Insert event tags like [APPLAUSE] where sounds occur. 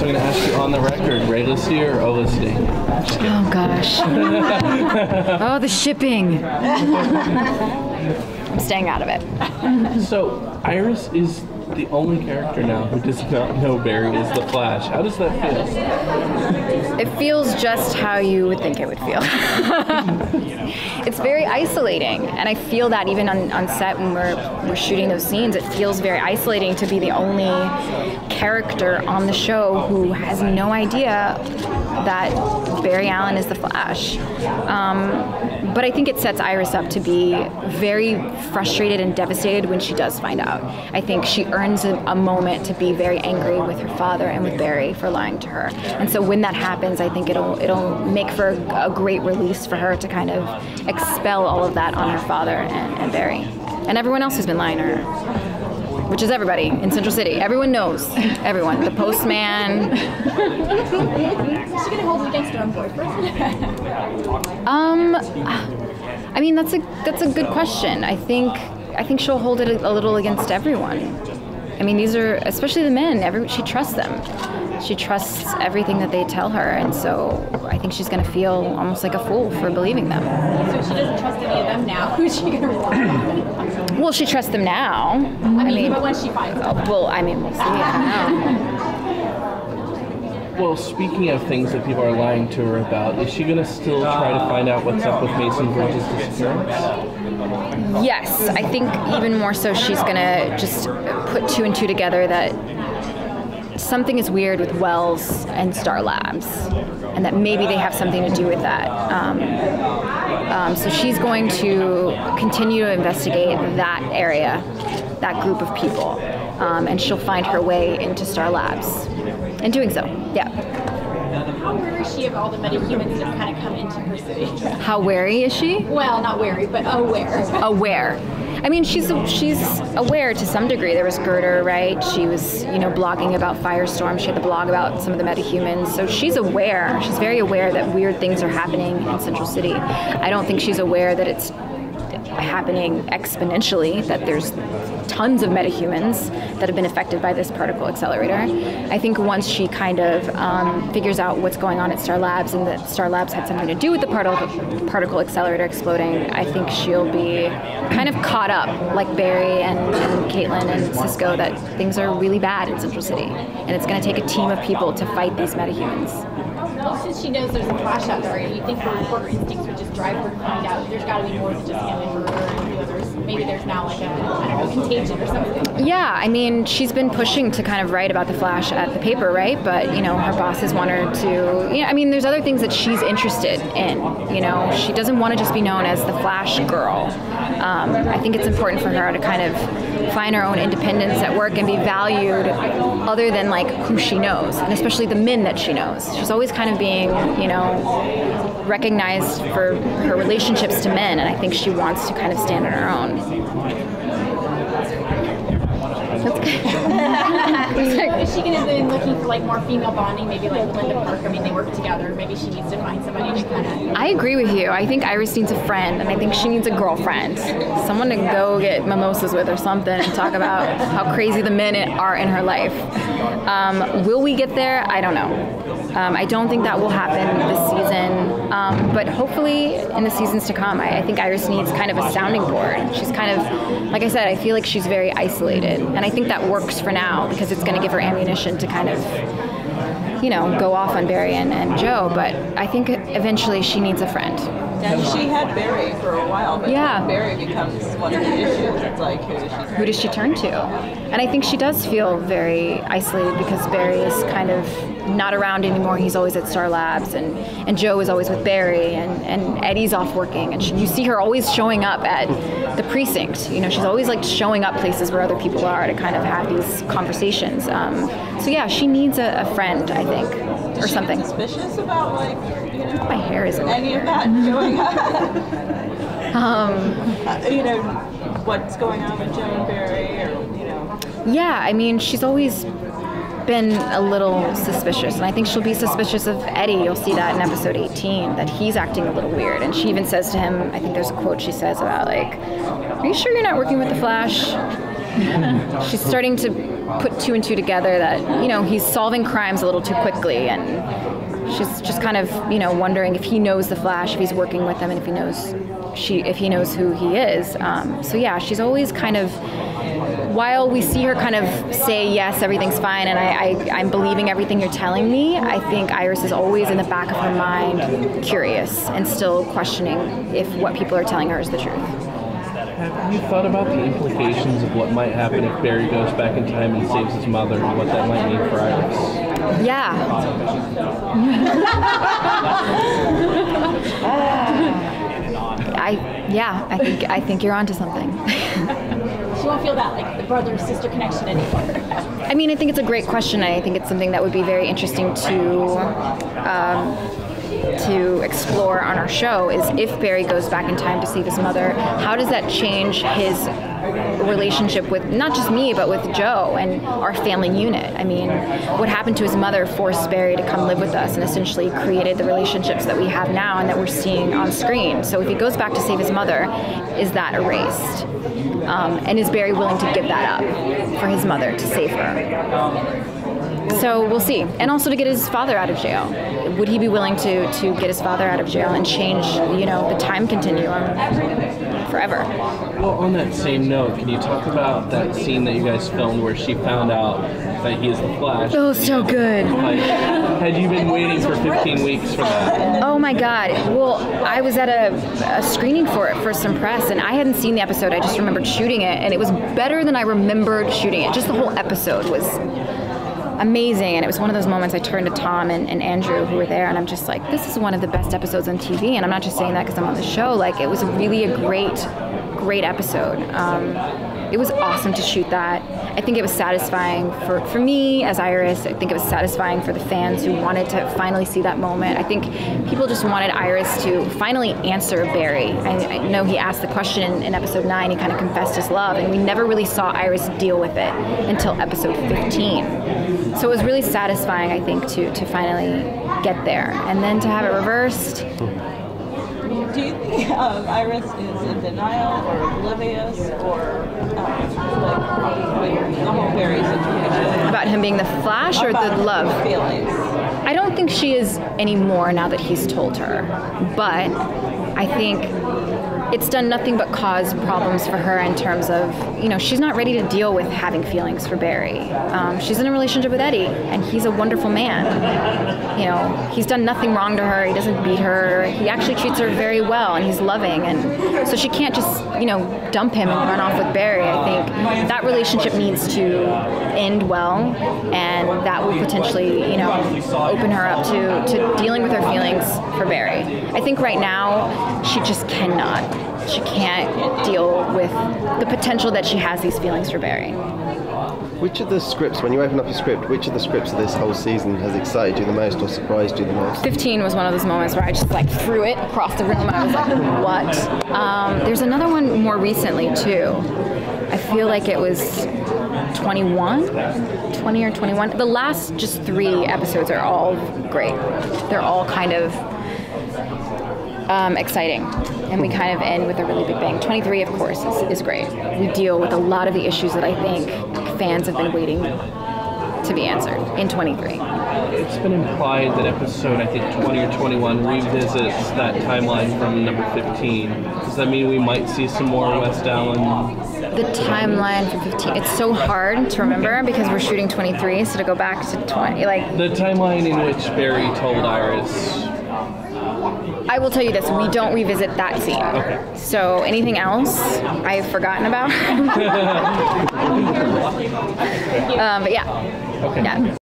So I'm going to ask you on the record, Ray Listy or O Listy? Oh gosh. [LAUGHS] oh, the shipping. [LAUGHS] I'm staying out of it. So Iris is the only character now who does not know Barry is the Flash. How does that feel? It feels just how you would think it would feel. [LAUGHS] it's very isolating, and I feel that even on, on set when we're, we're shooting those scenes, it feels very isolating to be the only character on the show who has no idea that Barry Allen is the Flash. Um, but I think it sets Iris up to be very frustrated and devastated when she does find out. I think she earns a, a moment to be very angry with her father and with Barry for lying to her. And so when that happens, I think it'll it'll make for a, a great release for her to kind of expel all of that on her father and, and Barry and everyone else who's been lying to her which is everybody in Central City. Everyone knows. Everyone. The postman. Is she gonna hold it against her own boyfriend? Um, I mean that's a that's a good question. I think I think she'll hold it a, a little against everyone. I mean these are especially the men. Every she trusts them. She trusts everything that they tell her, and so I think she's gonna feel almost like a fool for believing them. so if she doesn't trust any of them now. [LAUGHS] Who's she gonna rely on? Well, she trusts them now. I mean, but when she finds out. well, I mean, we'll see. I don't know. [LAUGHS] Well, speaking of things that people are lying to her about, is she going to still try to find out what's up with Mason Bridges' disappearance? Yes, I think even more so, she's gonna just put two and two together that something is weird with Wells and Star Labs, and that maybe they have something to do with that. Um, um, so she's going to continue to investigate that area, that group of people, um, and she'll find her way into Star Labs. In doing so, yeah. How wary is she of all the metahumans that have kind of come into her city? How wary is she? Well, not wary, but aware. aware. I mean, she's she's aware to some degree. There was Girder, right? She was, you know, blogging about Firestorm. She had the blog about some of the metahumans. So she's aware. She's very aware that weird things are happening in Central City. I don't think she's aware that it's happening exponentially. That there's tons of metahumans that have been affected by this particle accelerator. I think once she kind of um, figures out what's going on at Star Labs and that Star Labs had something to do with the particle particle accelerator exploding, I think she'll be kind of caught up, like Barry and, and Caitlin and Cisco, that things are really bad in Central City, and it's going to take a team of people to fight these metahumans. Since she knows there's a flash out there, you think her reporter instincts would just drive her to find out there's got to be more than just him and her, and maybe there's now like a I don't know contagion or something. Yeah, I mean, she's been pushing to kind of write about the Flash at the paper, right? But you know, her bosses want her to. Yeah, I mean, there's other things that she's interested in. You know, she doesn't want to just be known as the Flash girl. Um, I think it's important for her to kind of find her own independence at work and be valued, other than like who she knows, and especially the men that she knows. She's always kind of being, you know, recognized for her relationships to men, and I think she wants to kind of stand on her own. That's good. [LAUGHS] Is she gonna be looking for like more female bonding, maybe like Linda Park? I mean, they work together. Maybe she needs to find somebody to kind of. I agree with you. I think Iris needs a friend, and I think she needs a girlfriend, someone to go get mimosas with or something, and talk about [LAUGHS] how crazy the men are in her life. Um, will we get there? I don't know. Um, I don't think that will happen this season, um, but hopefully in the seasons to come. I, I think Iris needs kind of a sounding board. She's kind of, like I said, I feel like she's very isolated, and I think that works for now because it's going to give her ammunition to kind of you know, go off on Barry and, and Joe, but I think eventually she needs a friend. And she had Barry for a while, but Yeah. Barry becomes one of the issues. It's like, who does she turn Who does she turn to? And I think she does feel very isolated because Barry is kind of not around anymore. He's always at Star Labs, and, and Joe is always with Barry, and, and Eddie's off working. And she, you see her always showing up at the precinct. You know, she's always like showing up places where other people are to kind of have these conversations. Um, so yeah, she needs a, a friend, I think, or she something. suspicious about like you know My hair isn't. any of that [LAUGHS] going on? Um, Uh, you know what's going on with Joe and Barry, or you know. Yeah, I mean, she's always been a little suspicious, and I think she'll be suspicious of Eddie. You'll see that in episode 18, that he's acting a little weird. And she even says to him, I think there's a quote she says about, like, Are you sure you're not working with the Flash? [LAUGHS] she's starting to put two and two together that you know he's solving crimes a little too quickly and she's just kind of you know wondering if he knows the Flash, if he's working with him, and if he knows she if he knows who he is. Um, so yeah, she's always kind of while we see her kind of say yes, everything's fine, and I, I, am believing everything you're telling me, I think Iris is always in the back of her mind curious and still questioning if what people are telling her is the truth. Have you thought about the implications of what might happen if Barry goes back in time and saves his mother and what that might mean for Iris? Yeah. [LAUGHS] I yeah, I think I think you're onto something. she won't feel that like the brother sister connection anymore. I mean, I think it's a great question. I think it's something that would be very interesting to um, to explore on our show. Is if Barry goes back in time to save his mother, how does that change his relationship with not just me, but with Joe and our family unit. I mean, what happened to his mother forced Barry to come live with us and essentially created the relationships that we have now and that we're seeing on screen. So if he goes back to save his mother, is that erased? Um, and is Barry willing to give that up for his mother to save her? So we'll see. And also to get his father out of jail. Would he be willing to, to get his father out of jail and change, you know, the time continuum forever? Well, on that same note, can you talk about that scene that you guys filmed where she found out that he is the Flash? Oh, so good. Like, had you been waiting for 15 weeks for that? Oh my God. Well, I was at a, a screening for it for some press, and I hadn't seen the episode. I just remembered shooting it, and it was better than I remembered shooting it. Just the whole episode was amazing. And it was one of those moments I turned to Tom and, and, Andrew, who were there, and I'm just like, this is one of the best episodes on TV. And I'm not just saying that because I'm on the show. Like, it was really a great, great episode. Um, it was awesome to shoot that. I think it was satisfying for, for me as Iris. I think it was satisfying for the fans who wanted to finally see that moment. I think people just wanted Iris to finally answer Barry. I, I know he asked the question in, in episode 9, he kind of confessed his love, and we never really saw Iris deal with it until episode 15. So it was really satisfying, I think, to, to finally get there. And then to have it reversed, hmm. Do you think um, Iris is in denial or oblivious or um, like, the whole Barry situation? About him being the Flash or About the love? Feelings. I don't think she is anymore now that he's told her. But I think it's done nothing but cause problems for her in terms of, you know, she's not ready to deal with having feelings for Barry. Um, she's in a relationship with Eddie, and he's a wonderful man. You know, he's done nothing wrong to her. He doesn't beat her. He actually treats her very well, and he's loving. And so she can't just, you know, dump him and run off with Barry. I think that relationship needs to end well, and that will potentially, you know, open her up to, to dealing with her feelings for Barry. I think right now she just cannot she can't deal with the potential that she has these feelings for Barry. Which of the scripts, when you open up your script, which of the scripts of this whole season has excited you the most or surprised you the most? 15 was one of those moments where I just like threw it across the room and I was like, what? Um, there's another one more recently too. I feel like it was 21, 20 or 21. The last just three episodes are all great. They're all kind of um, exciting. And we kind of end with a really big bang. 23, of course, is, is great. We deal with a lot of the issues that I think fans have been waiting to be answered in 23. It's been implied that episode, I think, 20 or 21 revisits that timeline from number 15. Does that mean we might see some more West Allen? The timeline for 15. It's so hard to remember because we're shooting 23, so to go back to 20, like. The timeline in which Barry told Iris I will tell you this: we don't revisit that scene. Okay. So anything else, I've forgotten about. [LAUGHS] [LAUGHS] um, but yeah, Okay. yeah.